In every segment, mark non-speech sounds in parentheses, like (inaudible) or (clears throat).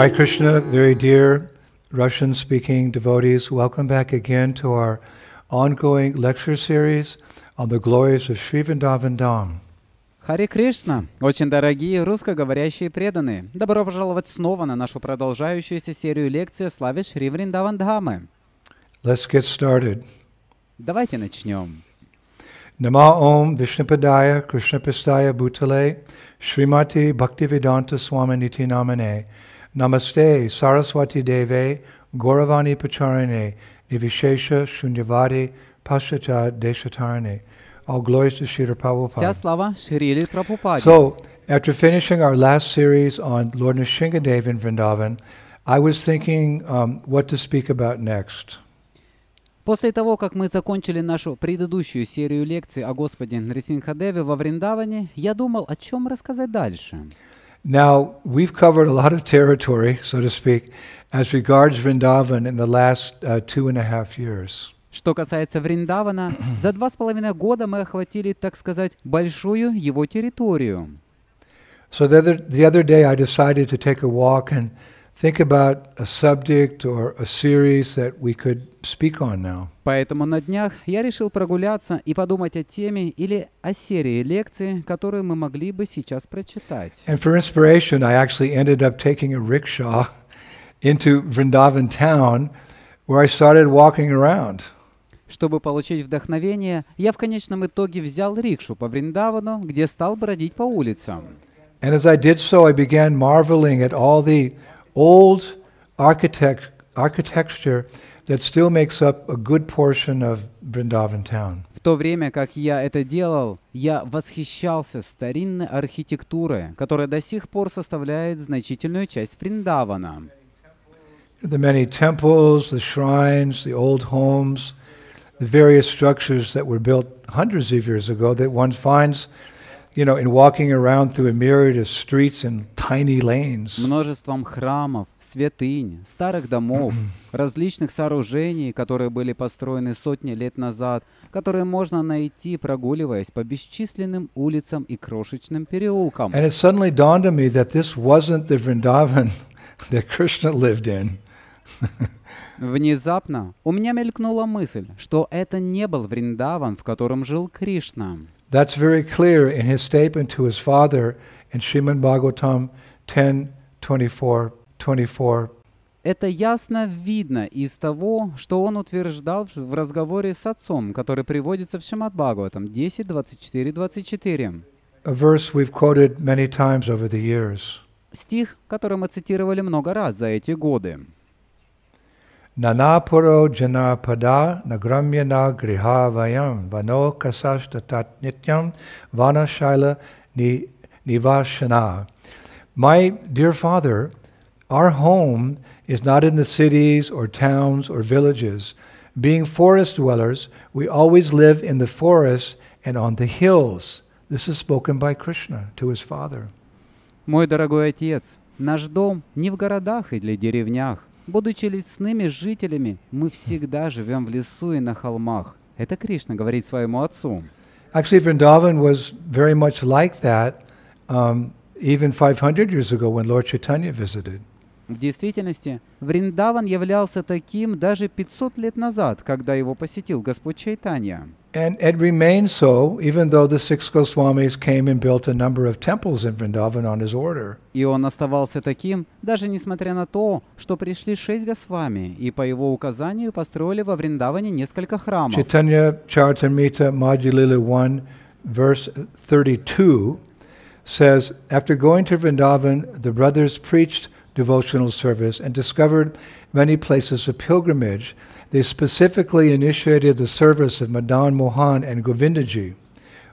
Hare Krishna, very dear Russian speaking devotees, welcome back again to our ongoing lecture series on the glories of Sri Vrindavan Dham. Харе Кришна! Очень дорогие русскоговорящие преданные! Добро пожаловать снова на нашу продолжающуюся серию лекций о славе Шри Вриндаван Дхамы. Let's get started. Давайте начнем. Nama Om Vishnupadaya Krishna Pistaya Bhutale Srimati Bhaktivedanta Swaminiti Namane Namaste Saraswati Deve Gauravani Pacharane Nivishesha Shunyavadi Pashata Deshatarane. All glories to Srila Вся Prabhupada. слава Шрили Прабхупаде. So, after finishing our last series on Lord Nishingadev in Vrindavan, I was thinking um, what to speak about next. После того, как мы закончили нашу предыдущую серию лекций о Господе Нрисинхадеве во Вриндаване, я думал, о чем рассказать дальше. Now, we've covered a lot of territory, so to speak, as regards Vrindavan in the last uh, two and a half years. Что касается Вриндавана, за два с половиной года мы охватили, так сказать, большую его территорию. So the other, the other day, I decided to take a walk and think about a subject or a series that we could speak on now. Поэтому на днях я решил прогуляться и подумать о теме или о серии лекций, которые мы могли бы сейчас прочитать. And for inspiration, I actually ended up taking a rickshaw into Vrindavan town where I started walking around. Чтобы получить вдохновение, я в конечном итоге взял рикшу по Вриндавану, где стал бродить по улицам. And as I did so, I began marveling at all the old architect, architecture that still makes up a good portion of Vrindavan town. В то время как я это делал, я восхищался старинной архитектурой, которая до сих пор составляет значительную часть Вриндавана. The many temples, the shrines, the old homes, the various structures that were built hundreds of years ago that one finds, you know, in walking around through a myriad of streets and tiny lanes. Множеством храмов, святынь, старых домов, (clears throat) различных сооружений, которые были построены сотни лет назад, которые можно найти, прогуливаясь по бесчисленным улицам и крошечным переулкам. And it suddenly dawned on me that this wasn't the Vrindavan (laughs) that Krishna lived in. (laughs) Внезапно у меня мелькнула мысль, что это не был Вриндаван, в котором жил Кришна. That's very clear in his statement to his father in Srimad Bhagavatam 10, 24, 24. Это ясно видно из того, что он утверждал в- в разговоре с отцом, который приводится в Шимат Бхагаватам 10, 24, 24. A verse we've quoted many times over the years. Стих, который мы цитировали много раз за эти годы. Nanapuro jana pada nagramya na griha vayam vano kasashta tat nityam vana shaila ni nivashana. My dear father, our home is not in the cities or towns or villages. Being forest dwellers, we always live in the forest and on the hills. This is spoken by Krishna to his father. Мой дорогой отец, наш дом не в городах или деревнях. Будучи лесными жителями, мы всегда живем в лесу и на холмах. Это Кришна говорит своему отцу. Actually, Vrindavan was very much like that um, even 500 years ago when Lord Chaitanya visited. В действительности, Вриндаван являлся таким даже 500 лет назад, когда его посетил Господь Чайтанья. And it remains so, even though the six Goswamis came and built a number of temples in Vrindavan on his order. И он оставался таким, даже несмотря на то, что пришли шесть Госвами и по его указанию построили во Вриндаване несколько храмов. Chaitanya Charitamrita Madhya-lila 1, verse 32 says, After going to Vrindavan, the brothers preached devotional service and discovered many places of pilgrimage. They specifically initiated the service of Madan Mohan and Govindaji,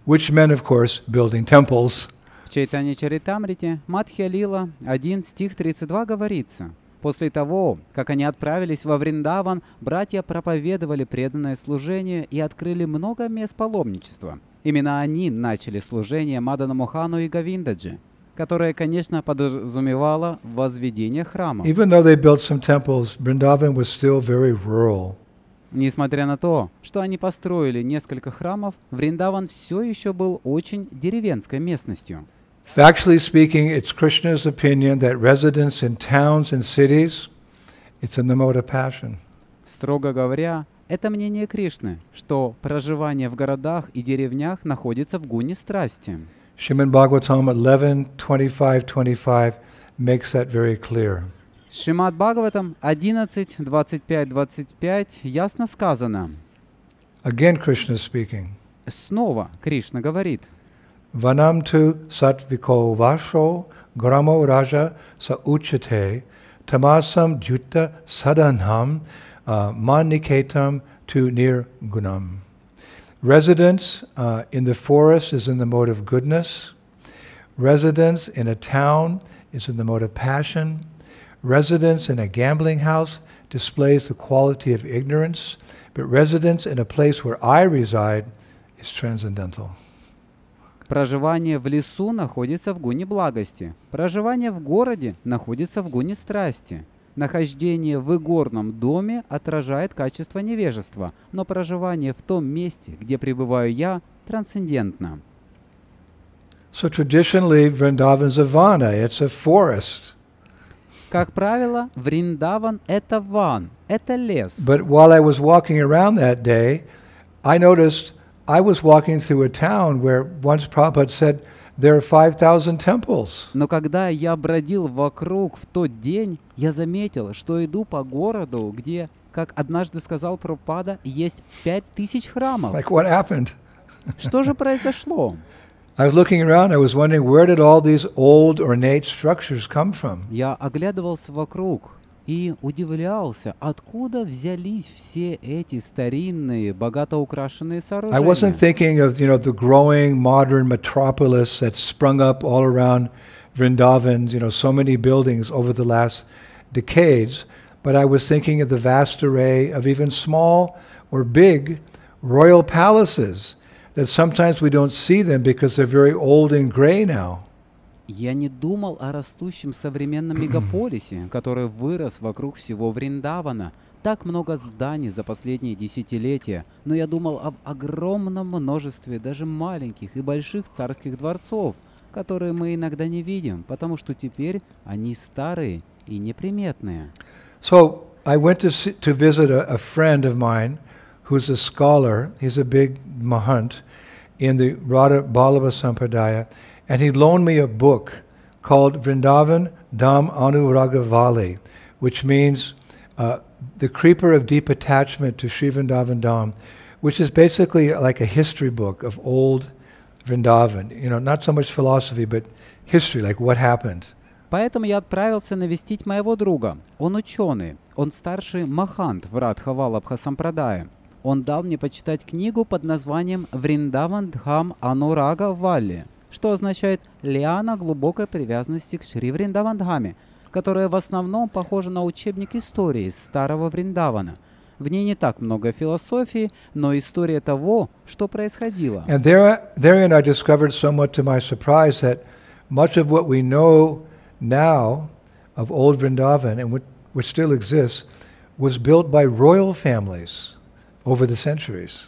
which meant, of course, building temples. В Чайтане Чаритамрите, Мадхья Лила, 1 стих 32 говорится. После того, как они отправились во Вриндаван, братья проповедовали преданное служение и открыли много мест паломничества. Именно они начали служение Мадана Мохану и Гавиндаджи, которое, конечно, подразумевало возведение храмов. Even though they built some temples, Vrindavan was still very rural. Несмотря на то, что они построили несколько храмов, Вриндаван все еще был очень деревенской местностью. Factually speaking, it's Krishna's opinion that residence in towns and cities, it's mode of passion. Строго говоря, это мнение Кришны, что проживание в городах и деревнях находится в гуне страсти. Shrimad Bhagavatam 11, 25, 25 makes that very clear. Шримад Бхагаватам 11, 25, 25 ясно сказано. Again, Krishna speaking. Снова Кришна говорит. Vanam tu satviko vasho gramo raja sa uchate tamasam jutta sadanham uh, maniketam tu nir gunam. Residence uh, in the forest is in the mode of goodness. Residence in a town is in the mode of passion. Residence in a gambling house displays the quality of ignorance. But residence in a place where I reside is transcendental. Проживание в лесу находится в гуне благости. Проживание в городе находится в гуне страсти. Нахождение в игорном доме отражает качество невежества, но проживание в том месте, где пребываю я, трансцендентно. So traditionally, Vrindavan's a vana, it's a forest. Как правило, Вриндаван — это ван, это лес. But while I was walking around that day, I noticed I was walking through a town where once Prabhupada said there are 5,000 temples. Но когда я бродил вокруг в тот день, я заметил, что иду по городу, где, как однажды сказал Пропада, есть пять тысяч храмов. Like, what happened? Что же произошло? (laughs) I was looking around, I was wondering where did all these old ornate structures come from? Я оглядывался вокруг и удивлялся, откуда взялись все эти старинные, богато украшенные I wasn't сооружения. thinking of, you know, the growing modern metropolis that's sprung up all around Vrindavan, you know, so many buildings over the last decades, but I was thinking of the vast array of even small or big royal palaces that sometimes we don't see them because they're very old and gray now. Я не думал о растущем современном мегаполисе, (clears throat) который вырос вокруг всего Вриндавана. Так много зданий за последние десятилетия, но я думал об огромном множестве даже маленьких и больших царских дворцов, которые мы иногда не видим, потому что теперь они старые и неприметные. So I went to, see, to visit a, a friend of mine who's a scholar. He's a big mahant in the Radha Ballabha Sampradaya, and he loaned me a book called Vrindavan Dham Anuragavali, which means uh, the creeper of deep attachment to Sri Vrindavan Dham, which is basically like a history book of old Vrindavan. You know, not so much philosophy, but history, like what happened. Поэтому я отправился навестить моего друга. Он ученый. Он старший махант в Радхавалабха Сампрадае. Он дал мне почитать книгу под названием «Вриндаван Дхам Анурага Валли», что означает «Лиана глубокой привязанности к Шри Вриндавандхаме», которая в основном похожа на учебник истории старого Вриндавана. В ней не так много философии, но история того, что происходило. And there, therein I discovered somewhat to my surprise that much of what we know now of old Vrindavan, and which, still exists, was built by royal families over the centuries.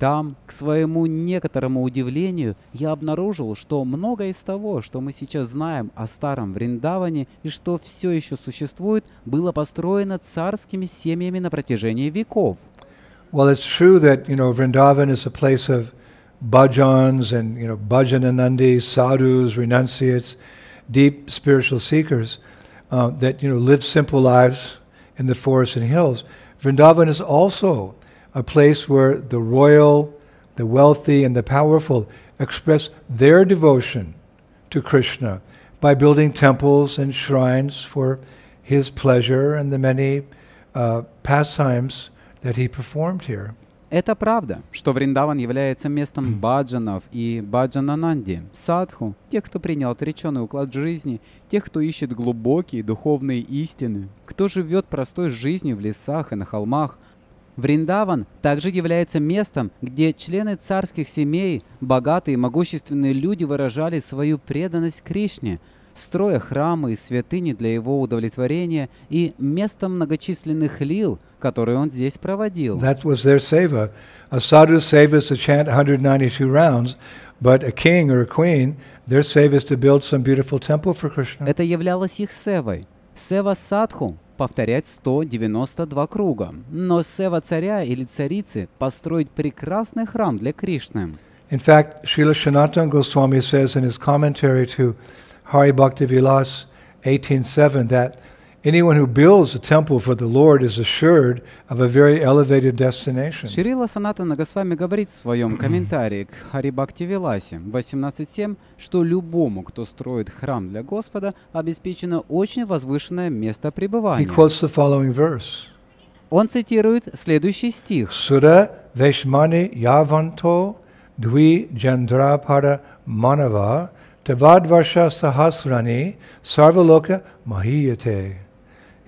Там, к своему некоторому удивлению, я обнаружил, что многое из того, что мы сейчас знаем о старом Вриндаване и что все еще существует, было построено царскими семьями на протяжении веков. Well, it's true that you know Vrindavan is a place of bhajans and you know bhajananandis, sadhus, renunciates, deep spiritual seekers uh, that you know live simple lives in the forests and hills. Vrindavan is also a place where the royal, the wealthy, and the powerful express their devotion to Krishna by building temples and shrines for his pleasure and the many uh, pastimes that he performed here. Это правда, что Вриндаван является местом баджанов и баджанананди, садху, тех, кто принял отреченный уклад жизни, тех, кто ищет глубокие духовные истины, кто живет простой жизнью в лесах и на холмах. Вриндаван также является местом, где члены царских семей, богатые и могущественные люди выражали свою преданность Кришне, строя храмы и святыни для его удовлетворения и местом многочисленных лил, которые он здесь проводил. That was their seva. A sadhu seva is to chant 192 rounds, But a king or a queen, their save is to build some beautiful temple for Krishna. Это являлось их севой. Сева садху – повторять 192 круга. Но сева царя или царицы – построить прекрасный храм для Кришны. In fact, Srila Sanatana Goswami says in his commentary to Hari Bhakti Vilas 18.7 that anyone who builds a temple for the Lord is assured of a very elevated destination. Шрила Санатана Госвами говорит в своем комментарии к Харибакти Виласе 18.7, что любому, кто строит храм для Господа, обеспечено очень возвышенное место He пребывания. quotes the following verse. Он цитирует следующий стих. Sura Veshmani Yavanto Dvi Jandrapada Manava Tavadvarsha Sahasrani Sarvaloka Mahiyate.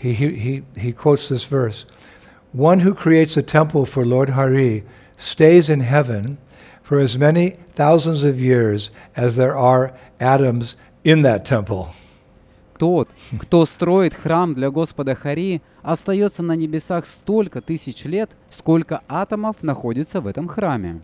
He, he, he, he quotes this verse. One who creates a temple for Lord Hari stays in heaven for as many thousands of years as there are atoms in that temple. Тот, кто строит храм для Господа Хари, остается на небесах столько тысяч лет, сколько атомов находится в этом храме.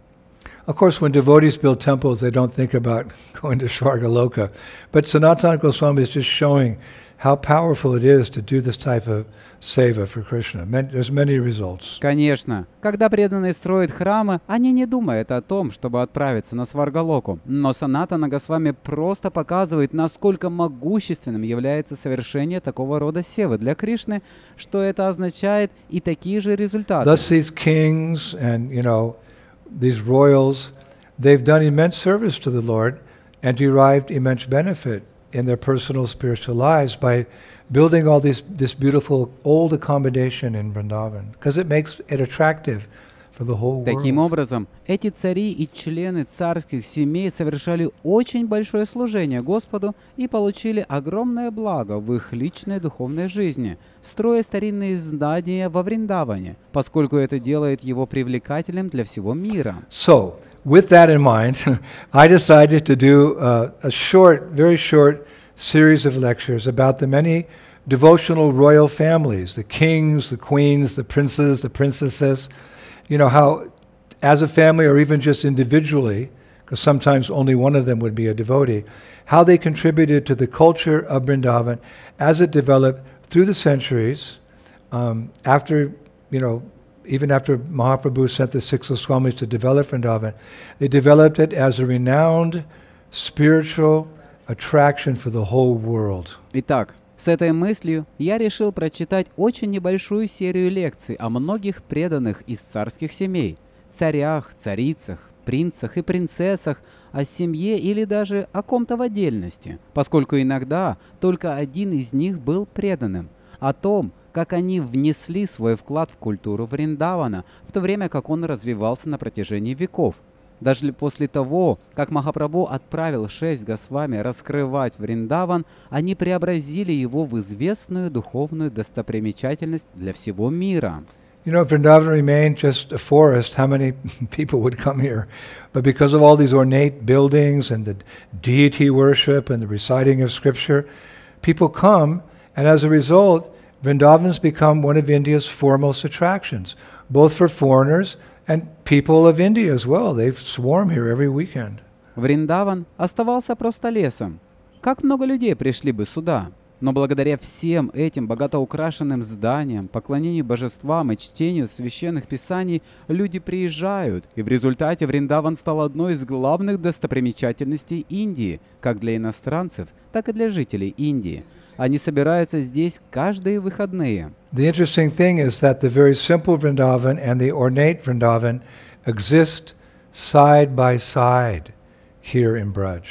Of course, when devotees build temples, they don't think about (laughs) going to Svargaloka. But Sanatana Goswami is just showing how powerful it is to do this type of seva for Krishna. There's many results. Конечно, когда преданные строят храмы, они не думают о том, чтобы отправиться на Сваргалоку. Но Санатана Госвами просто показывает, насколько могущественным является совершение такого рода севы для Кришны, что это означает и такие же результаты. Thus, these kings and, you know, these royals, they've done immense service to the Lord and derived immense benefit in their personal spiritual lives by building all this, this beautiful old accommodation in Vrindavan because it makes it attractive for the whole Таким world. образом, эти цари и члены царских семей совершали очень большое служение Господу и получили огромное благо в их личной духовной жизни, строя старинные здания во Вриндаване, поскольку это делает его привлекательным для всего мира. So, with that in mind, (laughs) I decided to do uh, a short, very short series of lectures about the many devotional royal families the kings, the queens, the princes, the princesses. You know, how as a family or even just individually, because sometimes only one of them would be a devotee, how they contributed to the culture of Vrindavan as it developed through the centuries um, after, you know, even after Mahaprabhu sent the six Goswamis to develop Vrindavan, they developed it as a renowned spiritual attraction for the whole world. Итак, с этой мыслью я решил прочитать очень небольшую серию лекций о многих преданных из царских семей, царях, царицах, принцах и принцессах, о семье или даже о ком-то в отдельности, поскольку иногда только один из них был преданным, о том, как они внесли свой вклад в культуру Вриндавана, в то время как он развивался на протяжении веков. Даже после того, как Махапрабху отправил шесть Госвами раскрывать Вриндаван, они преобразили его в известную духовную достопримечательность для всего мира. You know, if Vrindavan remained just a forest, how many (laughs) people would come here? But because of all these ornate buildings and the deity worship and the reciting of scripture, people come, and as a result, Vrindavan's become one of India's foremost attractions, both for foreigners and people of India as well. They swarm here every weekend. Вриндаван оставался просто лесом. Как много людей пришли бы сюда? Но благодаря всем этим богато украшенным зданиям, поклонению божествам и чтению священных писаний, люди приезжают, и в результате Вриндаван стал одной из главных достопримечательностей Индии, как для иностранцев, так и для жителей Индии. Они собираются здесь каждые выходные. The interesting thing is that the very simple Vrindavan and the ornate Vrindavan exist side by side here in Braj.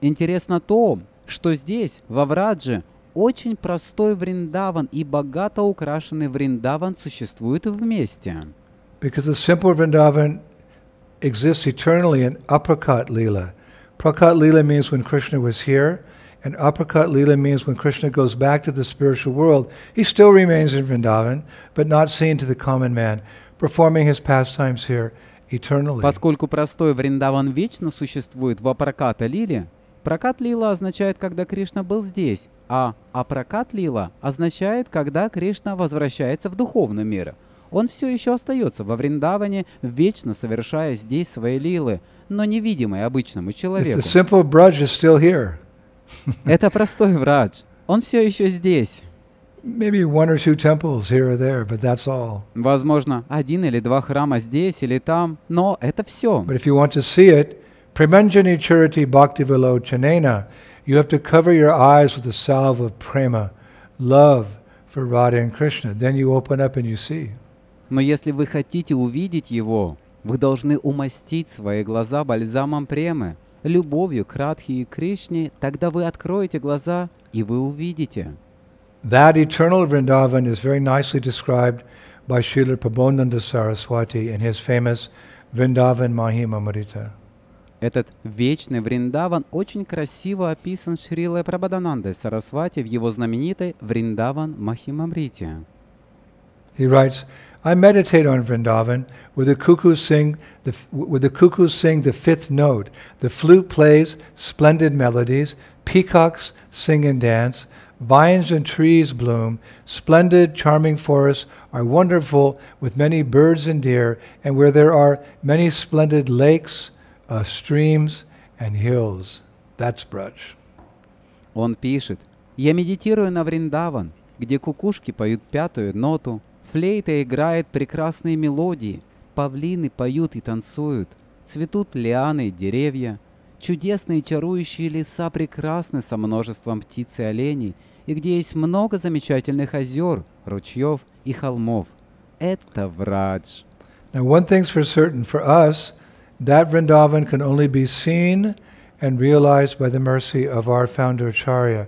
Интересно то, что здесь, во Врадже, очень простой Вриндаван и богато украшенный Вриндаван существуют вместе. Because the simple Vrindavan exists eternally in Aprakat Leela. Prakat Leela means when Krishna was here, and Aprakat Leela means when Krishna goes back to the spiritual world, he still remains in Vrindavan, but not seen to the common man, performing his pastimes here eternally. Поскольку простой Вриндаван вечно существует в Апраката Лиле, прокат Лила означает, когда Кришна был здесь, а Апракат Лила означает, когда Кришна возвращается в духовный мир. Он все еще остается во Вриндаване, вечно совершая здесь свои лилы, но невидимый обычному человеку. Это простой врач. Он все еще здесь. Maybe one or two temples here or there, but that's all. Возможно, один или два храма здесь или там, но это все. But if you want to see it, Premanjani Charity Bhakti Chanena, you have to cover your eyes with a salve of prema, love for Radha and Krishna. Then you open up and you see. Но если вы хотите увидеть его, вы должны умастить свои глаза бальзамом премы, любовью к Радхе и Кришне, тогда вы откроете глаза и вы увидите. That eternal Vrindavan is very nicely described by Srila Prabodhananda Saraswati in his famous Vrindavan Mahimamrita. Этот вечный Вриндаван очень красиво описан Шрилой Прабхаданандой Сарасвати в его знаменитой Вриндаван Махимамрите. He writes, I meditate on Vrindavan where the cuckoos sing the, f- where the cuckoos sing the fifth note. The flute plays splendid melodies. Peacocks sing and dance. Vines and trees bloom. Splendid, charming forests are wonderful with many birds and deer, and where there are many splendid lakes, uh, streams, and hills. That's Braj. Он пишет, «Я медитирую на Вриндаван, где кукушки поют пятую ноту, флейта играет прекрасные мелодии, павлины поют и танцуют, цветут лианы и деревья, чудесные чарующие леса прекрасны со множеством птиц и оленей, и где есть много замечательных озер, ручьев и холмов. Это Врадж. Now, one thing's for certain for us, that Vrindavan can only be seen and realized by the mercy of our founder Acharya,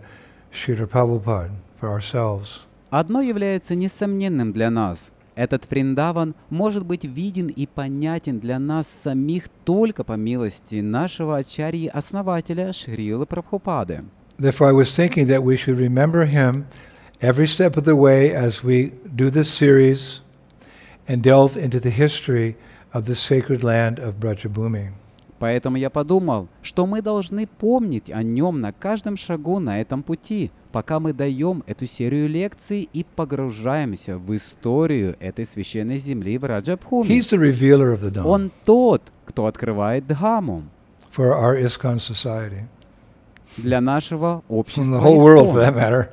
Srila Prabhupada, for ourselves. Одно является несомненным для нас. Этот Вриндаван может быть виден и понятен для нас самих только по милости нашего ачарьи-основателя Шрилы Прабхупады. Therefore, I was thinking that we should remember him every step of the way as we do this series and delve into the history of the sacred land of Brajabhumi. Поэтому я подумал, что мы должны помнить о нем на каждом шагу на этом пути, пока мы даем эту серию лекций и погружаемся в историю этой священной земли в Dhamma Он тот, кто открывает Дхаму for our ISKCON society, для нашего общества the whole world for that Искон. matter.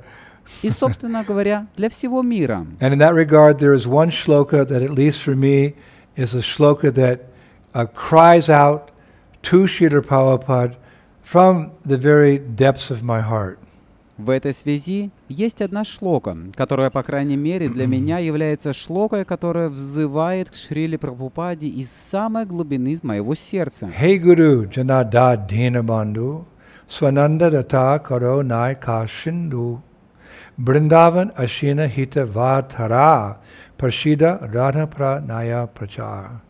и, собственно говоря, для всего мира. And in that regard, there is one shloka that, at least for me, is a shloka that uh, cries out to Srila Prabhupada from the very depths of my heart. В этой связи есть одна шлока, которая, по крайней мере, для меня является шлокой, которая взывает к Шриле Прабхупаде из самой глубины моего сердца. Hey Guru Janada Dina Bandhu Swananda Data Karo Nai Kashindu Brindavan Ashina Hita Vatara Parshida Radha Pranaya Prachar.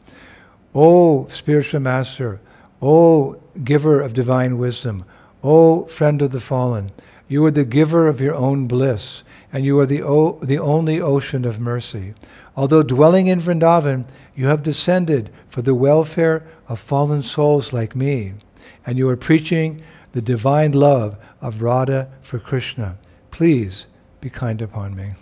O spiritual master, O giver of divine wisdom, O friend of the fallen, you are the giver of your own bliss, and you are the, o- the only ocean of mercy. Although dwelling in Vrindavan, you have descended for the welfare of fallen souls like me, and you are preaching the divine love of Radha for Krishna. Please be kind upon me.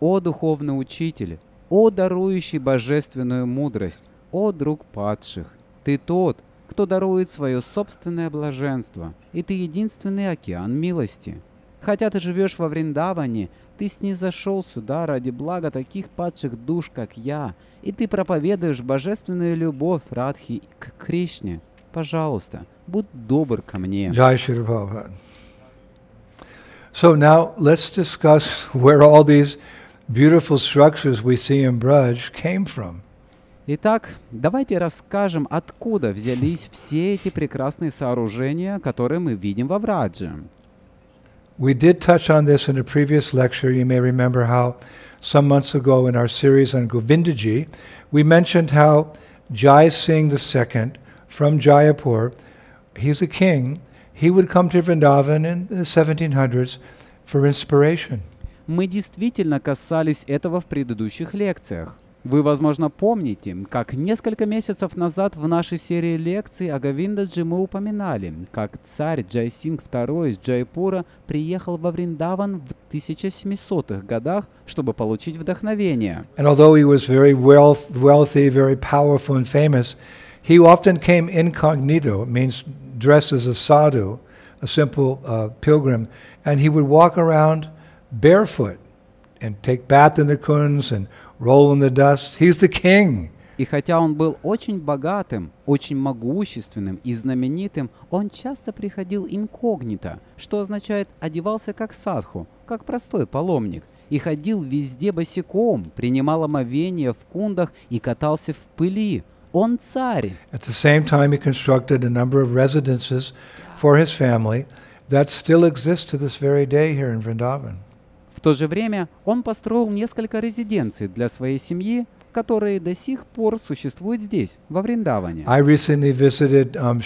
О духовный учитель, о дарующий божественную мудрость, о друг падших, ты тот, кто дарует свое собственное блаженство, и ты единственный океан милости. Хотя ты живешь во Вриндаване, ты снизошел сюда ради блага таких падших душ, как я, и ты проповедуешь божественную любовь Радхи к Кришне. Пожалуйста, будь добр ко мне. So now let's discuss where all these beautiful structures we see in Braj came from. Итак, давайте расскажем, откуда взялись все эти прекрасные сооружения, которые мы видим во Врадже. We did touch on this in a previous lecture. You may remember how some months ago in our series on Govindaji, we mentioned how Jai Singh II from Jaipur, he's a king, he would come to Vrindavan in the 1700s for inspiration. Мы действительно касались этого в предыдущих лекциях. Вы, возможно, помните, как несколько месяцев назад в нашей серии лекций о Говиндаджи мы упоминали, как царь Джайсинг II из Джайпура приехал во Вриндаван в 1700-х годах, чтобы получить вдохновение. And although he was very wealth, wealthy, very powerful, and famous, he often came incognito, it means dressed as a sadhu, a simple uh, pilgrim, and he would walk around barefoot and take bath in the kunds and roll in the dust. He's the king. И хотя он был очень богатым, очень могущественным и знаменитым, он часто приходил инкогнито, что означает одевался как садху, как простой паломник, и ходил везде босиком, принимал омовение в кундах и катался в пыли. Он царь. At the same time, he constructed a number of residences for his family that still exist to this very day here in Vrindavan. То же время он построил несколько резиденций для своей семьи, которые до сих пор существуют здесь, во Вриндаване. I recently visited um,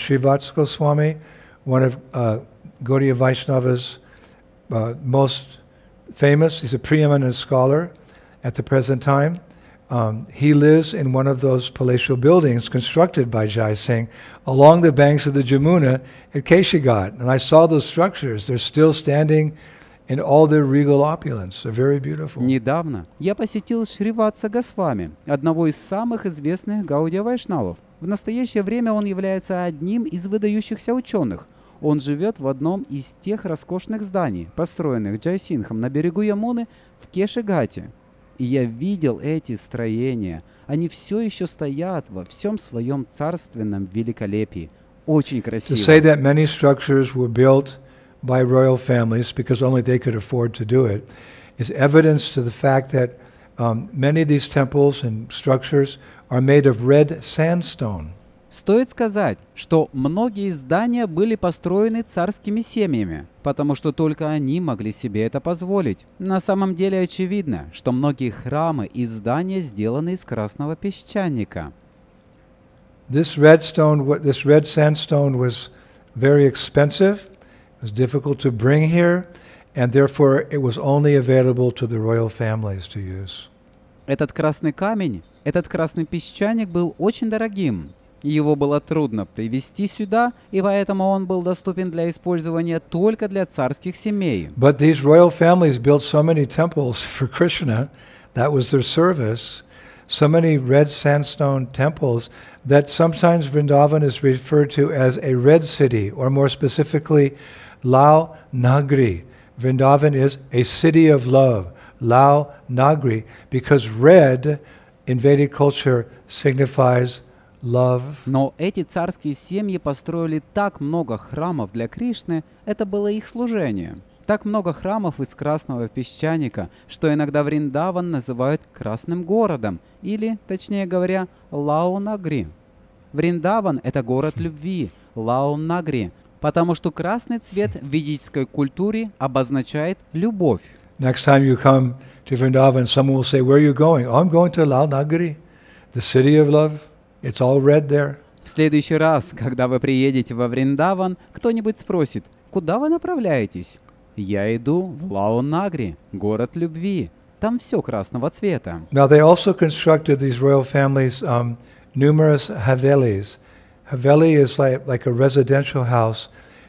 Goswami, one of uh, Vaishnava's uh, most famous. He's a preeminent scholar at the present time. Um, he lives in one of those palatial buildings constructed by Jai Singh along the banks of the Jamuna at Keshigat. And I saw those structures. They're still standing in all their regal opulence. They're very beautiful. Недавно я посетил Шриватса Госвами, одного из самых известных Гаудия Вайшнавов. В настоящее время он является одним из выдающихся ученых. Он живет в одном из тех роскошных зданий, построенных Джайсинхом на берегу Ямуны в Кешегате. И я видел эти строения. Они все еще стоят во всем своем царственном великолепии. Очень To красиво. say that many structures were built by royal families because only they could afford to do it is evidence to the fact that um, many of these temples and structures are made of red sandstone. Стоит сказать, что многие здания были построены царскими семьями, потому что только они могли себе это позволить. На самом деле очевидно, что многие храмы и здания сделаны из красного песчаника. This red stone, this red sandstone was very expensive. It was difficult to bring here, and therefore it was only available to the royal families to use. Этот красный камень, этот красный песчаник был очень дорогим. и Его было трудно привезти сюда, и поэтому он был доступен для использования только для царских семей. But these royal families built so many temples (laughs) for Krishna, that was their service, so many red sandstone temples that sometimes Vrindavan is referred to as a red city, or more specifically, Lao Nagri. Vrindavan is a city of love, Lao Nagri, because red in Vedic culture signifies love. Но эти царские семьи построили так много храмов для Кришны, это было их служение. Так много храмов из красного песчаника, что иногда Вриндаван называют красным городом, или, точнее говоря, Лаунагри. Вриндаван – это город любви, Лаунагри, потому что красный цвет в ведической культуре обозначает любовь. Next time you come to Vrindavan, someone will say, Where are you going? Oh, I'm going to Lao Nagari, the city of love. It's all red there. В следующий раз, когда вы приедете во Вриндаван, кто-нибудь спросит, куда вы направляетесь? Я иду в Лаонагри, город любви. Там все красного цвета. Now, they also constructed these royal families um, numerous havelis. Haveli is like, like a residential house,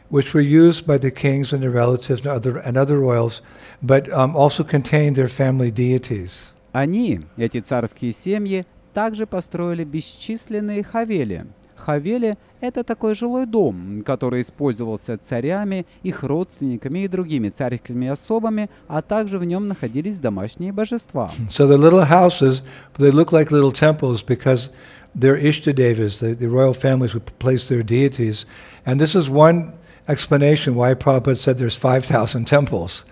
which were used by the kings and their relatives and other, and other royals, but um, also contained their family deities. Они, эти царские семьи, также построили бесчисленные хавели. Хавели – это такой жилой дом, который использовался царями, их родственниками и другими царскими особами, а также в нем находились домашние божества. So the little houses, they look like little temples because they're Ishtadevas, the, the royal families would place their deities. And this is one explanation why Prabhupada said there's 5,000 (laughs) temples.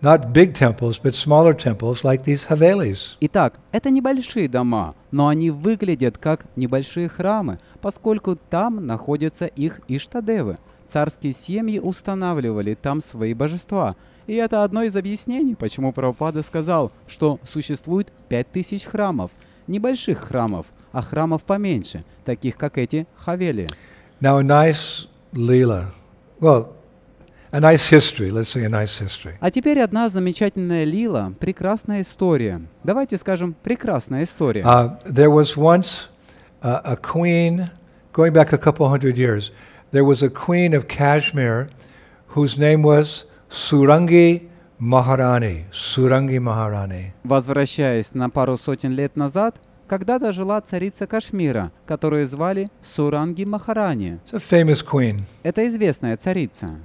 Not big temples, but smaller temples like these Havelis. Итак, это небольшие дома, но они выглядят как небольшие храмы, поскольку там находятся их Иштадевы. Царские семьи устанавливали там свои божества. И это одно из объяснений, почему Прабхупада сказал, что существует пять тысяч храмов. Небольших храмов, а храмов поменьше, таких как эти хавели. Now, a nice lila. Well, a nice history. Let's say a nice history. А теперь одна замечательная лила, прекрасная история. Давайте скажем, прекрасная история. Uh, there was once uh, a queen, going back a couple hundred years, there was a queen of Kashmir whose name was Surangi Maharani. Surangi Maharani. Возвращаясь на пару сотен лет назад, когда-то жила царица Кашмира, которую звали Суранги Махарани. Это известная царица.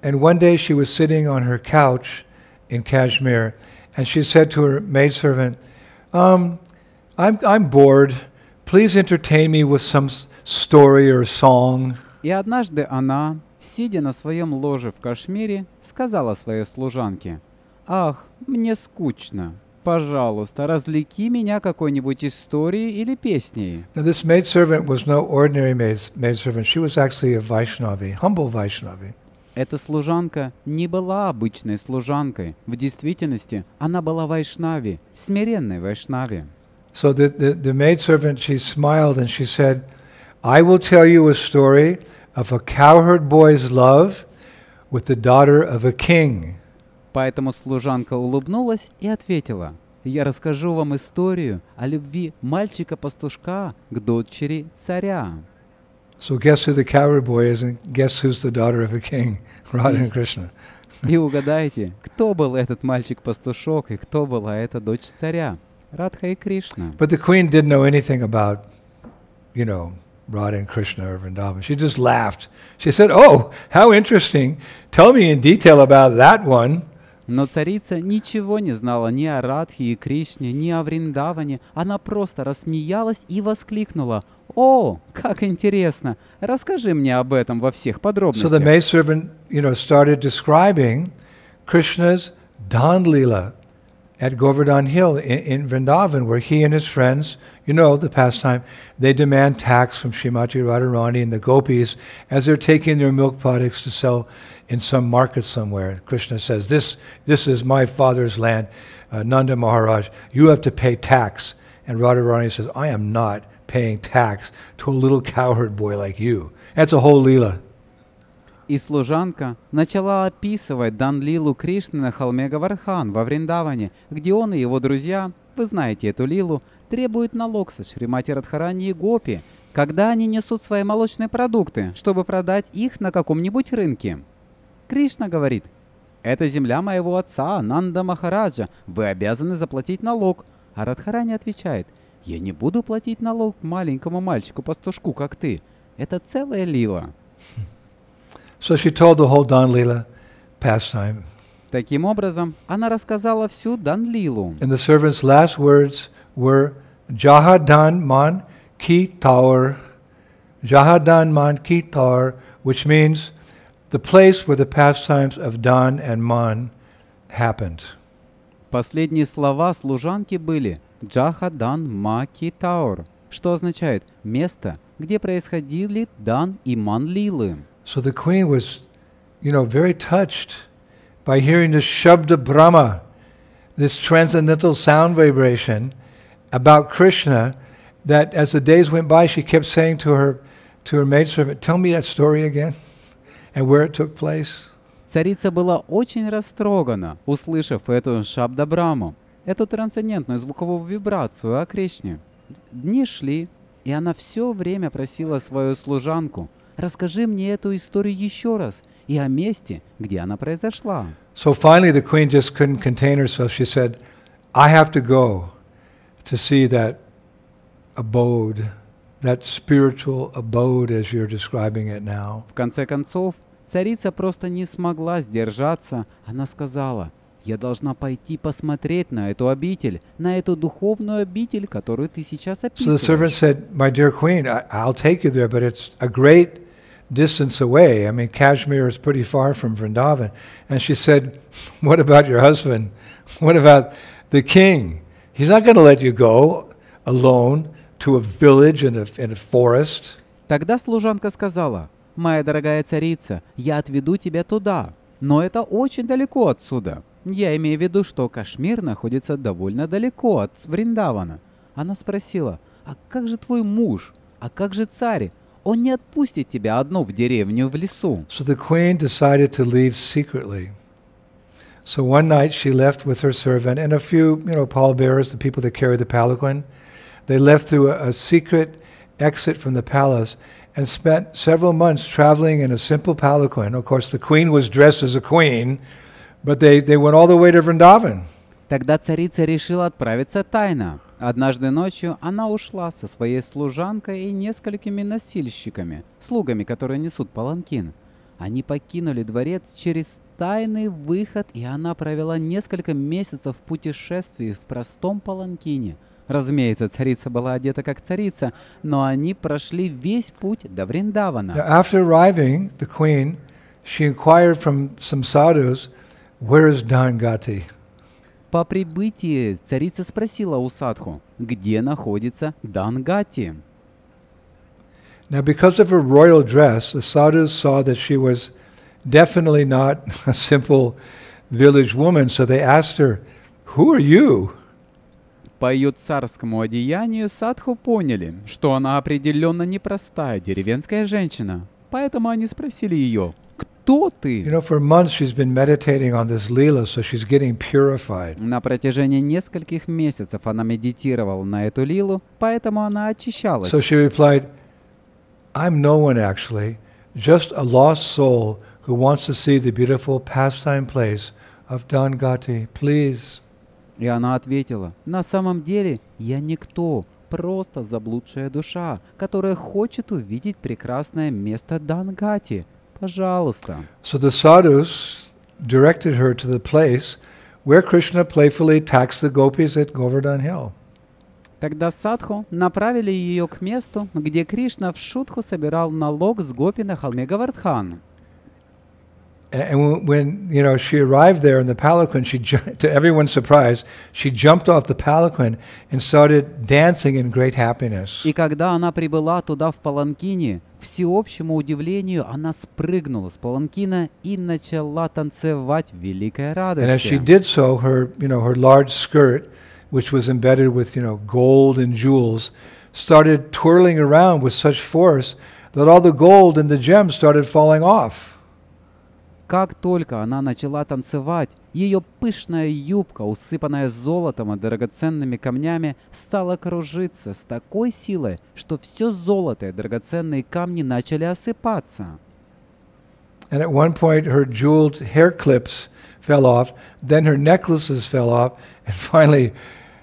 And one day she was sitting on her couch in Kashmir, and she said to her maidservant, um, I'm, I'm bored. Please entertain me with some story or song. И однажды она, сидя на своем ложе в Кашмире, сказала своей служанке, «Ах, мне скучно. Пожалуйста, развлеки меня какой-нибудь историей или песней». Now, this maidservant was no ordinary maid, maidservant. She was actually a Vaishnavi, humble Vaishnavi. Эта служанка не была обычной служанкой. В действительности она была вайшнави, смиренной вайшнави. So the, the, the maidservant, she smiled and she said, I will tell you a story of a cowherd boy's love with the daughter of a king. Поэтому служанка улыбнулась и ответила, «Я расскажу вам историю о любви мальчика-пастушка к дочери царя». So guess who the cowherd boy is and guess who's the daughter of a king? Radha and Krishna. И угадайте, кто был этот мальчик-пастушок и кто была эта дочь царя? Радха и Кришна. But the queen didn't know anything about, you know, Radha and Krishna or Vrindavan. She just laughed. She said, Oh, how interesting. Tell me in detail about that one. Но царица ничего не знала ни о Радхе и Кришне, ни о Вриндаване. Она просто рассмеялась и воскликнула. «О, как интересно! Расскажи мне об этом во всех So the подробностях». maidservant, you know, started describing Krishna's Dan Leela at Govardhan Hill in, in Vrindavan, where he and his friends, you know, the pastime, they demand tax from Shrimati Radharani and the gopis as they're taking their milk products to sell in some market somewhere. Krishna says, "This, this is my father's land, uh, Nanda Maharaj. You have to pay tax." And Radharani says, "I am not paying tax to a little cowherd boy like you." That's a whole leela. И служанка начала описывать Дан-лилу Кришны на холме Гавархан во Вриндаване, где он и его друзья, вы знаете эту лилу, требуют налог со Шримати Радхарани и Гопи, когда они несут свои молочные продукты, чтобы продать их на каком-нибудь рынке. Кришна говорит, «Это земля моего отца, Нанда Махараджа, вы обязаны заплатить налог». А Радхарани отвечает, «Я не буду платить налог маленькому мальчику-пастушку, как ты. Это целая лила». So she told the whole Dan Leela pastime. Таким образом, она рассказала всю Данлилу. And the servant's last words were Jahadan man ki taur. Jahadan man ki taur, which means the place where the pastimes of Dan and Man happened. Последние слова служанки были «Джаха дан маки таур», что означает «место, где происходили дан и ман лилы». So the queen was, you know, very touched by hearing this Shabda Brahma, this transcendental sound vibration about Krishna, that as the days went by, she kept saying to her, to her maidservant, Tell me that story again (laughs) and where it took place. Царица была очень растрогана, услышав эту шабда-браму, эту трансцендентную звуковую вибрацию о Кришне. Дни шли, и она все время просила свою служанку «Расскажи мне эту историю еще раз и о месте, где она произошла». So finally, the queen just couldn't contain herself. She said, I have to go to see that abode, that spiritual abode as you're describing it now. В конце концов, царица просто не смогла сдержаться. Она сказала, «Я должна пойти посмотреть на эту обитель, на эту духовную обитель, которую ты сейчас So the servant описываешь». said, My dear queen, I'll take you there, but it's a great distance away. I mean, Kashmir is pretty far from Vrindavan. And she said, What about your husband? What about the king? He's not going to let you go alone to a village in a, in a forest. Тогда служанка сказала, «Моя дорогая царица, я отведу тебя туда, но это очень далеко отсюда. Я имею в виду, что Кашмир находится довольно далеко от Вриндавана». Она спросила, «А как же твой муж? А как же царь? Он не отпустит тебя одну в деревню в лесу. So the queen decided to leave secretly. So one night she left with her servant and a few, you know, pallbearers, the people that carry the palanquin. They left through a, a secret exit from the palace and spent several months traveling in a simple palanquin. Of course, the queen was dressed as a queen, but they, they went all the way to Vrindavan. Тогда царица решила отправиться тайно. Однажды ночью она ушла со своей служанкой и несколькими носильщиками, слугами, которые несут паланкин. Они покинули дворец через тайный выход, и она провела несколько месяцев в путешествии в простом паланкине. Разумеется, царица была одета как царица, но они прошли весь путь до Вриндавана. after arriving, the queen, she inquired from some sadhus, where is Dangati? По прибытии царица спросила у садху, где находится Дангати. Now, because of her royal dress, the sadhus saw that she was definitely not (laughs) a simple village woman, so they asked her, Who are you? По ее царскому одеянию садху поняли, что она определенно непростая деревенская женщина. Поэтому они спросили ее, кто You ты? know, for months she's been meditating on this Leela, so she's getting purified. На протяжении нескольких месяцев она медитировала на эту лилу, поэтому она очищалась. So she replied, I'm no one actually, just a lost soul who wants to see the beautiful pastime place of Dangati. Please. И она ответила, на самом деле я никто, просто заблудшая душа, которая хочет увидеть прекрасное место Дангати. Пожалуйста. So the sadhus directed her to the place where Krishna playfully taxed the gopis at Govardhan Hill. Тогда садху направили ее к месту, где Кришна в шутку собирал налог с гопи на холме Гавардхан. A- And when- when you know she arrived there in the palanquin, she (laughs) ju- to everyone's surprise, she jumped off the palanquin and started dancing in great happiness. И когда она прибыла туда в Паланкине, всеобщему удивлению, она спрыгнула с Паланкина и начала танцевать в великой And as she радости. did so, her you know her large skirt, which was embedded with you know gold and jewels, started twirling around with such force that all the gold and the gems started falling off. Как только она начала танцевать, ее пышная юбка, усыпанная золотом и драгоценными камнями, стала кружиться с такой силой, что все золото и драгоценные камни начали осыпаться. And at one point, her jeweled hair clips fell off, then her necklaces fell off, and (laughs) finally,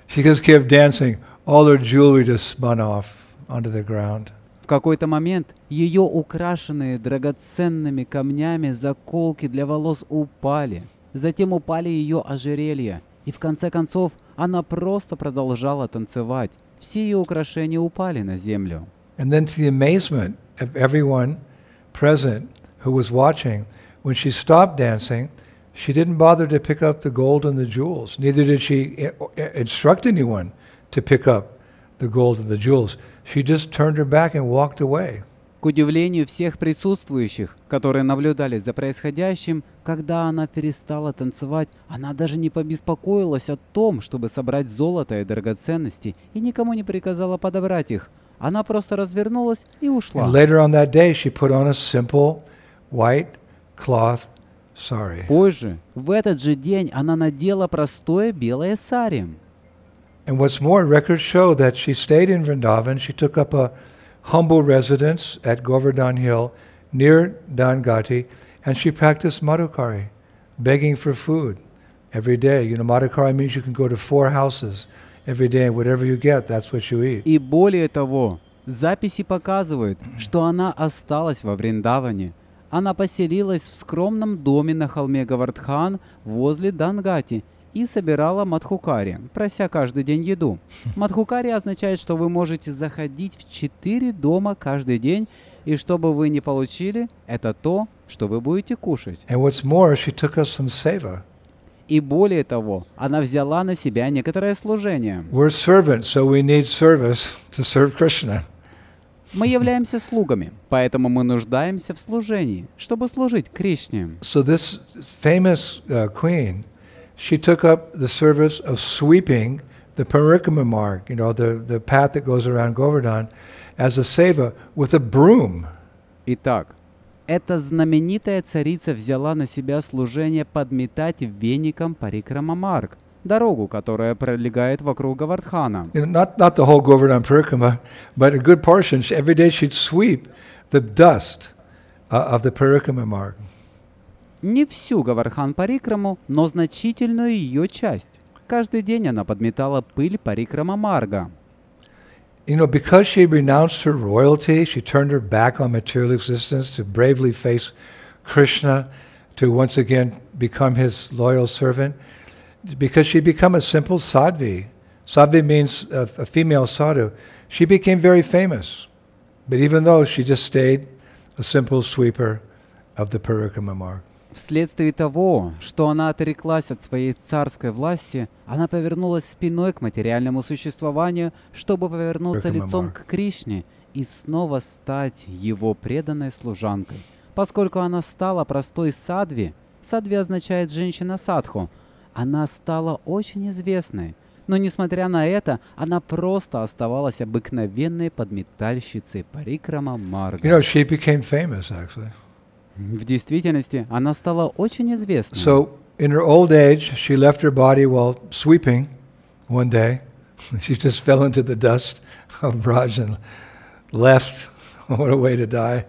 she just kept dancing. All her jewelry just spun off onto the ground. В какой-то момент ее украшенные драгоценными камнями заколки для волос упали. Затем упали ее ожерелья. И в конце концов она просто продолжала танцевать. Все ее украшения упали на землю. And then, to the amazement of everyone present who was watching, when she stopped dancing, she didn't bother to pick up the gold and the jewels. Neither did she instruct anyone to pick up the gold and the jewels. She just turned her back and walked away. К удивлению всех присутствующих, которые наблюдали за происходящим, когда она перестала танцевать, она даже не побеспокоилась о том, чтобы собрать золото и драгоценности, и никому не приказала подобрать их. Она просто развернулась и ушла. And later on that day, she put on a simple white cloth sari. Позже, в этот же день, она надела простое белое сари. And what's more, records show that she stayed in Vrindavan. She took up a humble residence at Govardhan Hill near Dangati, and she practiced Madhukari, begging for food every day. You know, Madhukari means you can go to four houses every day, and whatever you get, that's what you eat. И более того, записи показывают, что она осталась во Вриндаване. Она поселилась в скромном доме на холме Гавардхан возле Дангати и собирала мадхукари, прося каждый день еду. Мадхукари означает, что вы можете заходить в четыре дома каждый день, и что бы вы ни получили, это то, что вы будете кушать. And what's more, she took us some seva. И более того, она взяла на себя некоторое служение. We're servants, so we need service to serve Krishna. Мы являемся слугами, поэтому мы нуждаемся в служении, чтобы служить Кришне. So this famous uh, queen, she took up the service of sweeping the Parikama mark, you know, the, the path that goes around Govardhan, as a seva with a broom. Итак, эта знаменитая царица взяла на себя служение подметать веником Парикрамамарг, дорогу, которая пролегает вокруг Гавардхана. You know, not, not the whole Govardhan Parikama, but a good portion. She- Every day she'd sweep the dust uh, of the Parikama mark. Не всю Гавардхан Парикраму, но значительную ее часть. Каждый день она подметала пыль Парикрамамарга. You know, because she renounced her royalty, she turned her back on material existence to bravely face Krishna, to once again become his loyal servant. Because she become a simple sadhvi. Sadhvi means a, a female sadhu. She became very famous. But even though she just stayed a simple sweeper of the Parikama mark. Вследствие того, что она отреклась от своей царской власти, она повернулась спиной к материальному существованию, чтобы повернуться лицом к Кришне и снова стать его преданной служанкой. Поскольку она стала простой садви, садви означает женщина-садху, она стала очень известной. Но несмотря на это, она просто оставалась обыкновенной подметальщицей Парикрама Марга. You know, she became famous actually. В действительности, она стала очень известной. So in her old age, she left her body while sweeping one day. (laughs) She just fell into the dust of Braj and left. (laughs) what a way to die.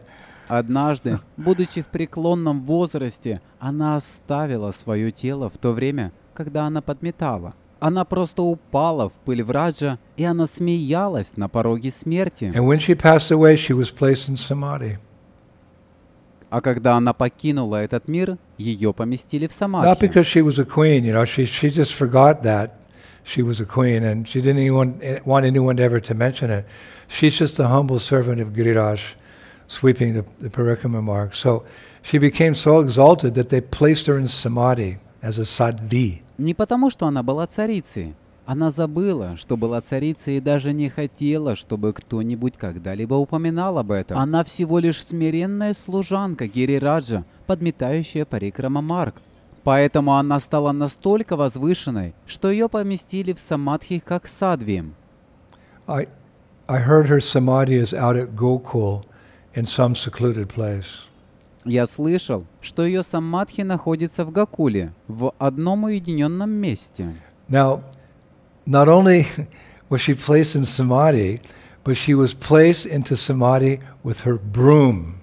Однажды, (laughs) будучи в преклонном возрасте, она оставила свое тело в то время, когда она подметала. Она просто упала в пыль Враджа, и она смеялась на пороге смерти. And when she passed away, she was placed in samadhi. А когда она покинула этот мир, ее поместили в Not самадхи. because she was a queen, you know, she, she just forgot that she was a queen and she didn't even want anyone ever to mention it. She's just a humble servant of Giriraj, sweeping the, the Parikama mark. So she became so exalted that they placed her in samadhi as a sadhvi. Не потому, что она была царицей. Она забыла, что была царицей и даже не хотела, чтобы кто-нибудь когда-либо упоминал об этом. Она всего лишь смиренная служанка Гирираджа, подметающая Парикрама Марк. Поэтому она стала настолько возвышенной, что ее поместили в самадхи как садви. I, I heard her samadhi is out at Gokul in some secluded place. Я слышал, что ее самадхи находится в Гакуле, в одном уединенном месте. Now, not only was she placed in samadhi, but she was placed into samadhi with her broom.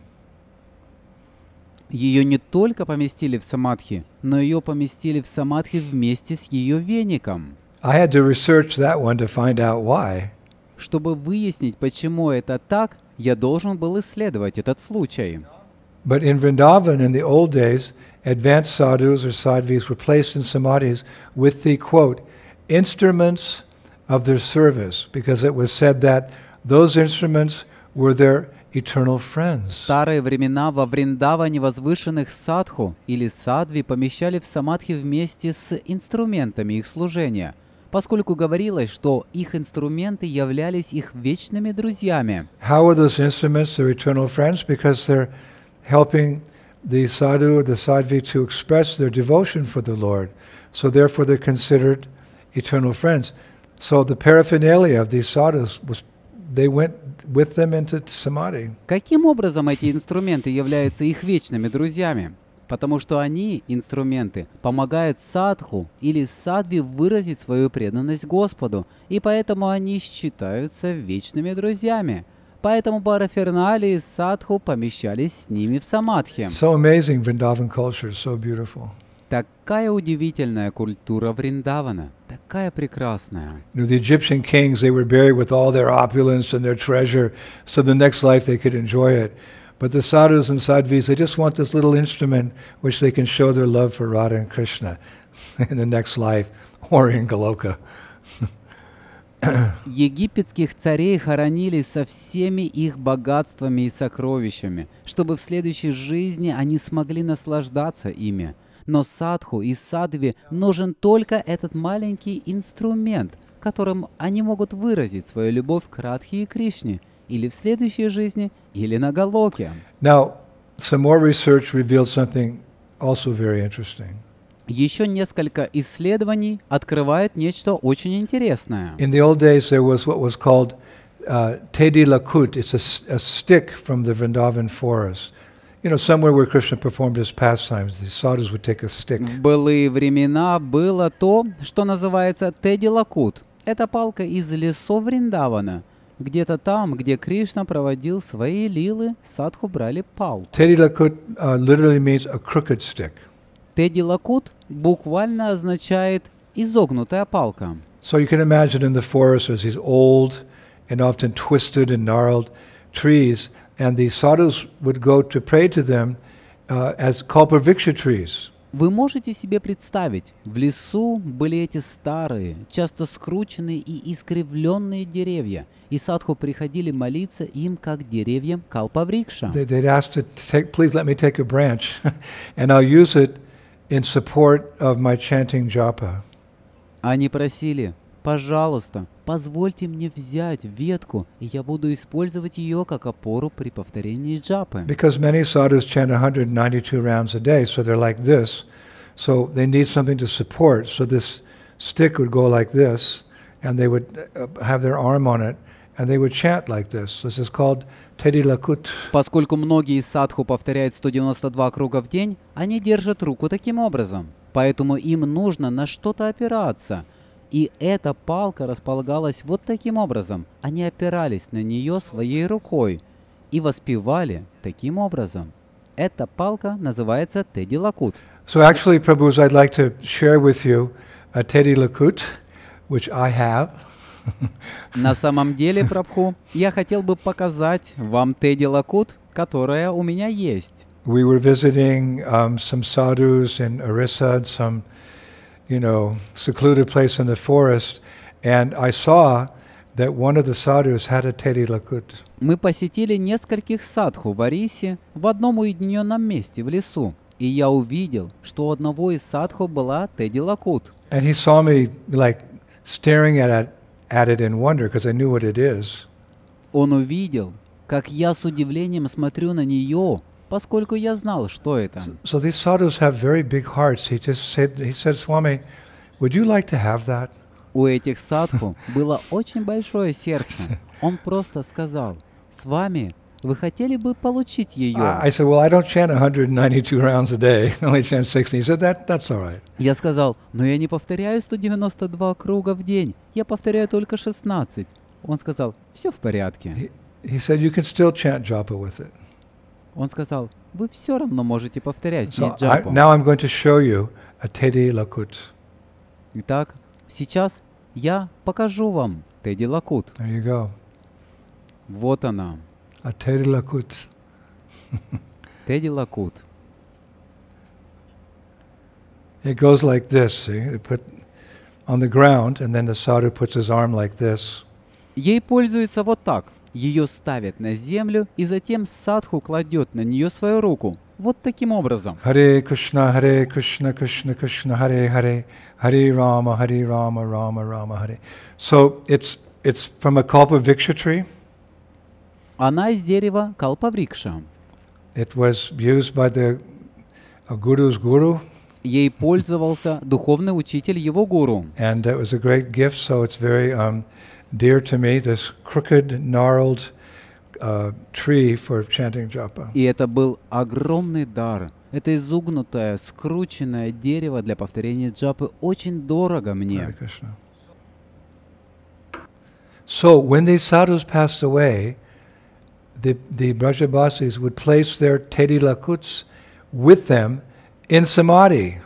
Ее не только поместили в самадхи, но ее поместили в самадхи вместе с ее веником. I had to research that one to find out why. Чтобы выяснить, почему это так, я должен был исследовать этот случай. But in Vrindavan, in the old days, advanced sadhus or sadhvis were placed in samadhis with the quote, instruments of their service, because it was said that those instruments were their eternal В friends. старые времена во Вриндаване возвышенных садху или садви помещали в самадхи вместе с инструментами их служения, поскольку говорилось, что их инструменты являлись их вечными друзьями. How are those instruments their eternal friends? Because they're helping the sadhu or the sadhvi to express their devotion for the Lord. So therefore they're considered eternal friends. So the paraphernalia of these sadhus was they went with them into samadhi. Каким образом эти инструменты являются их вечными друзьями? Потому что они, инструменты, помогают садху или садви выразить свою преданность Господу, и поэтому они считаются вечными друзьями. Поэтому параферналии садху помещались с ними в самадхи. So amazing Vrindavan culture, so beautiful. Такая удивительная культура Вриндавана, такая прекрасная. You know, the Egyptian kings, they were buried with all their opulence and their treasure, so the next life they could enjoy it. But the sadhus and sadhvis, they just want this little instrument which they can show their love for Radha and Krishna in the next life or in Goloka. Египетских царей хоронили со всеми их богатствами и сокровищами, чтобы в следующей жизни они смогли наслаждаться ими. Но садху и садхве нужен только этот маленький инструмент, которым они могут выразить свою любовь к Радхе и Кришне, или в следующей жизни, или на Галоке. Now, some more research revealed something also very interesting. Еще несколько исследований открывают нечто очень интересное. In the old days, there was what was called uh, Tedi Lakut. It's a, a stick from the Vrindavan forest. You know, somewhere where Krishna performed his pastimes, the sadhus would take a stick. В былые времена было то, что называется Теди Лакут. Это палка из лесов Вриндавана. Где-то там, где Кришна проводил свои лилы, садху брали палку. Lakut uh, literally means a crooked stick. Теди Лакут буквально означает изогнутая палка. So you can imagine in the forest there's these old and often twisted and gnarled trees, and the sadhus would go to pray to them uh, as kalpavriksha trees. Вы можете себе представить, в лесу были эти старые, часто скрученные и искривленные деревья, и садху приходили молиться им как деревьям Калпаврикша. They, they'd ask to take, please let me take a branch, (laughs) and I'll use it in support of my chanting japa. Они просили, пожалуйста, позвольте мне взять ветку, и я буду использовать ее как опору при повторении джапы. Because many sadhus chant 192 rounds a day, so they're like this. So they need something to support. So this stick would go like this, and they would uh, have their arm on it, and they would chant like this. This is called. Поскольку многие из садху повторяют 192 круга в день, они держат руку таким образом. Поэтому им нужно на что-то опираться. И эта палка располагалась вот таким образом. Они опирались на нее своей рукой и воспевали таким образом. Эта палка называется Теди Лакут. So actually, Prabhus, I'd like to share with you a Tedi Lakut, which I have. (laughs) На самом деле, Прабху, я хотел бы показать вам Теди Лакут, которая у меня есть. We were visiting um, some sadhus in Orissa, some, you know, secluded place in the forest, and I saw that one of the sadhus had a Tedi Lakut. Мы посетили нескольких садху в Арисе в одном уединенном месте в лесу, и я увидел, что у одного из садху была Теди Лакут. And he saw me like staring at it, at it in wonder because I knew what it is. Он увидел, как я с удивлением смотрю на нее, поскольку я знал, что это. So these sadhus have very big hearts. He just said, he said, Swami, would you like to have that? У этих садху было очень большое сердце. Он просто сказал, «С вами вы хотели бы получить ее?» I said, well, I don't chant 192 rounds a day. I only chant 60. He said, that, that's all right. Я сказал, но я не повторяю 192 круга в день, я повторяю только 16. Он сказал, все в порядке. He said, you can still chant japa with it. Он сказал, вы все равно можете повторять So I, now I'm going to show you a Tedi Lakut. Итак, сейчас я покажу вам Теди Лакут. There you go. Вот она, A Tedi Lakut. Теди Лакут. It goes like this, see? They put on the ground, and then the sadhu puts his arm like this. Ей пользуется вот так. Ее ставят на землю, и затем садху кладет на нее свою руку. Вот таким образом. Hare Krishna, Hare Krishna, Krishna Krishna, Hare Hare, Hare Rama, Hare Rama, Rama Rama, Hare. So it's it's from a kalpaviksha tree. Она из дерева Калпаврикша. It was used by the guru's guru, Ей пользовался духовный учитель его гуру. and it was a great gift. So it's very um, dear to me. This crooked, gnarled uh, tree for chanting japa. И это был огромный дар. Это изогнутое, скрученное дерево для повторения джапы очень дорого Hare мне. Krishna. So when these sadhus passed away, the, the Brajabasis would place their Tedi Lakuts with them in samadhi.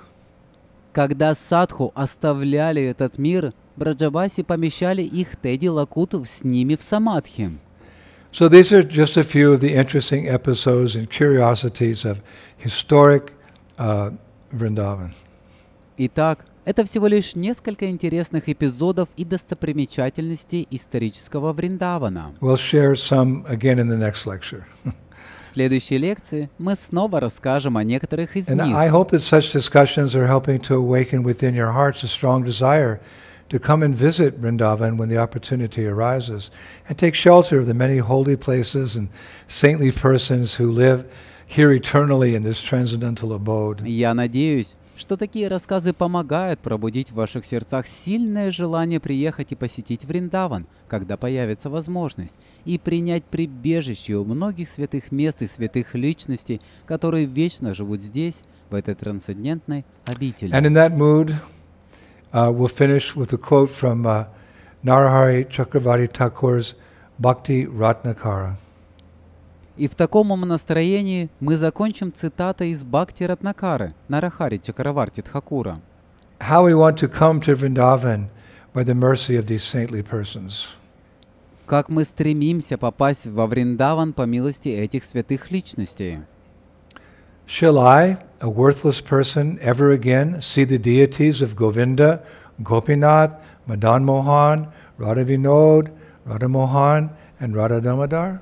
Когда садху оставляли этот мир, Браджабаси помещали их Теди Лакут с ними в самадхи. So these are just a few of the interesting episodes and curiosities of historic uh, Vrindavan. Итак, это всего лишь несколько интересных эпизодов и достопримечательностей исторического Вриндавана. We'll share some again in the next lecture. В следующей лекции мы снова расскажем о некоторых из And них. I hope that such discussions are helping to awaken within your hearts a strong desire to come and visit Vrindavan when the opportunity arises and take shelter of the many holy places and saintly persons who live here eternally in this transcendental abode. Я надеюсь, что такие рассказы помогают пробудить в ваших сердцах сильное желание приехать и посетить Вриндаван, когда появится возможность, и принять прибежище у многих святых мест и святых личностей, которые вечно живут здесь, в этой трансцендентной обители. And in that mood, uh, we'll finish with a quote from uh, Narahari Chakravarti Thakur's Bhakti Ratnakara. И в таком настроении мы закончим цитатой из Бхакти Ратнакары Нарахари Чакараварти Тхакура. How we want to come to Vrindavan by the mercy of these saintly persons. Как мы стремимся попасть во Вриндаван по милости этих святых личностей. Shall I, a worthless person, ever again see the deities of Govinda, Gopinath, Madan Mohan, Radha Vinod, Radha Mohan, and Radha Damodar?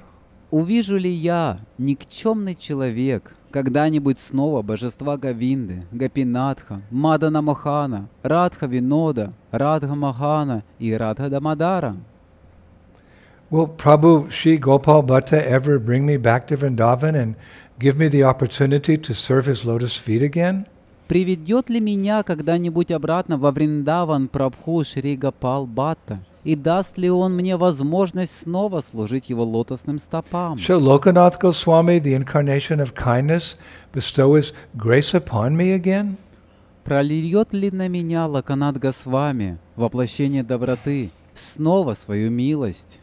Увижу ли я, никчемный человек, когда-нибудь снова божества Гавинды, Гапинатха, Мадана Мохана, Радха Винода, Радха Махана и Радха Дамадара? Will Prabhu Shri Gopal Bhatta ever bring me back to Vrindavan and give me the opportunity to serve his lotus feet again? Приведет ли меня когда-нибудь обратно во Вриндаван Прабху Шри Гопал Бхатта? И даст ли он мне возможность снова служить его лотосным стопам? Shall Lokanath Goswami, the incarnation of kindness, bestow his grace upon me again? Прольет ли на меня Лаканат Госвами, воплощение доброты, снова свою милость?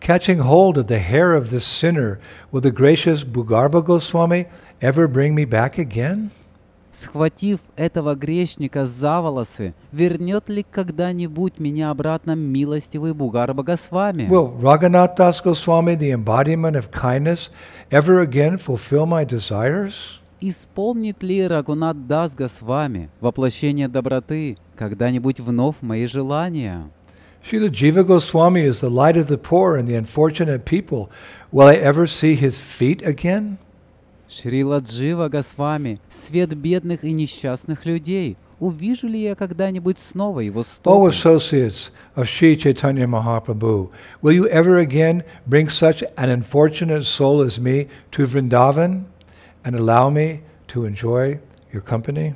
Catching hold of the hair of this sinner, will the gracious Bugarbha Goswami ever bring me back again? Схватив этого грешника за волосы, вернет ли когда-нибудь меня обратно милостивый Бугар Богосвами? Will Raghunath Das Goswami, the embodiment of kindness, ever again fulfill my desires? Исполнит ли Рагунат Дас Госвами, воплощение доброты, когда-нибудь вновь мои желания? Srila Jiva Goswami is the light of the poor and the unfortunate people. Will I ever see his feet again? Шрила Джива Госвами, свет бедных и несчастных людей. Увижу ли я когда-нибудь снова его O стопы? associates of Sri Chaitanya Mahaprabhu, will you ever again bring such an unfortunate soul as me to Vrindavan and allow me to enjoy your company?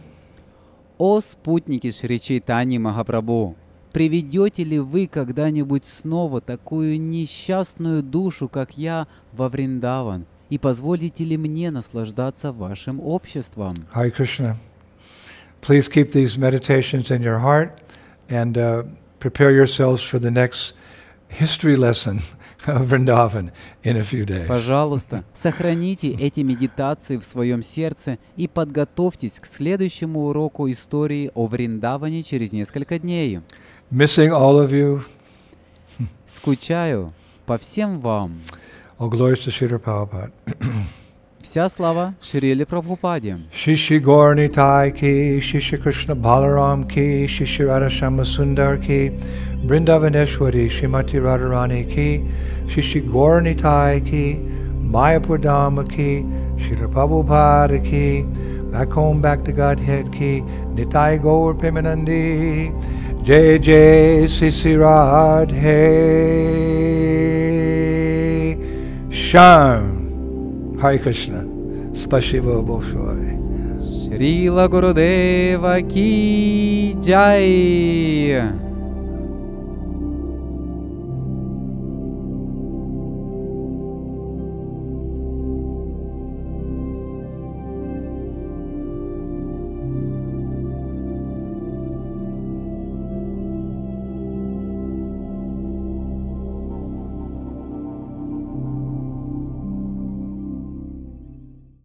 О спутники Шри Чайтани Махапрабху! Приведете ли вы когда-нибудь снова такую несчастную душу, как я, во Вриндаван? И позволите ли мне наслаждаться вашим обществом? Hare Krishna. Please keep these meditations in your heart and uh, prepare yourselves for the next history lesson (laughs) Vrindavan in a few days. Пожалуйста, сохраните эти медитации в своем сердце и подготовьтесь к следующему уроку истории о Вриндаване через несколько дней. Missing all of you. Скучаю по всем вам. All glories to Sridhar Prabhupada. Вся слава Шриле Прабхупаде. Shishi Gaurani Tai ki, Shishi Krishna Balaram ki, Shishi Radha Shama Sundar ki, Brindavaneshwari Shrimati Radharani ki, Shishi Gaurani Tai ki, Mayapur Dhamma ki, Srila Prabhupada ki, back home, back to Godhead ki, Nitai Gaur Premanandi, Jai Jai Sisi Radhe, Sham. Hare Krishna. Spasibo Bolshoi. Шрила Гурудева Ки Джай.